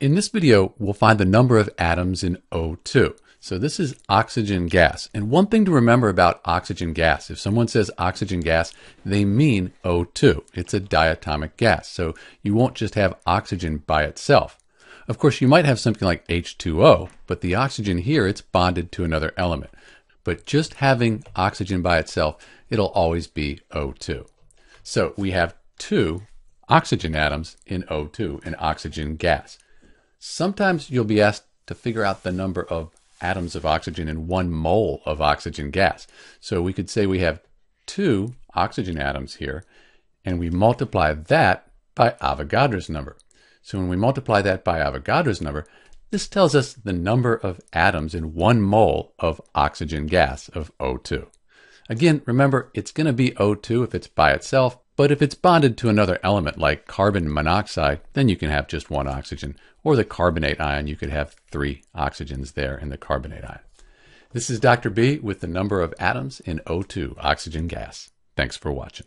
In this video, we'll find the number of atoms in O2. So this is oxygen gas. And one thing to remember about oxygen gas, if someone says oxygen gas, they mean O2. It's a diatomic gas. So you won't just have oxygen by itself. Of course, you might have something like H2O, but the oxygen here, it's bonded to another element. But just having oxygen by itself, it'll always be O2. So we have two oxygen atoms in O2, in oxygen gas. Sometimes you'll be asked to figure out the number of atoms of oxygen in one mole of oxygen gas. So we could say we have two oxygen atoms here, and we multiply that by Avogadro's number. So when we multiply that by Avogadro's number, this tells us the number of atoms in one mole of oxygen gas of O2. Again, remember, it's going to be O2 if it's by itself, but if it's bonded to another element like carbon monoxide, then you can have just one oxygen. Or the carbonate ion, you could have three oxygens there in the carbonate ion. This is Dr. B with the number of atoms in O2 oxygen gas. Thanks for watching.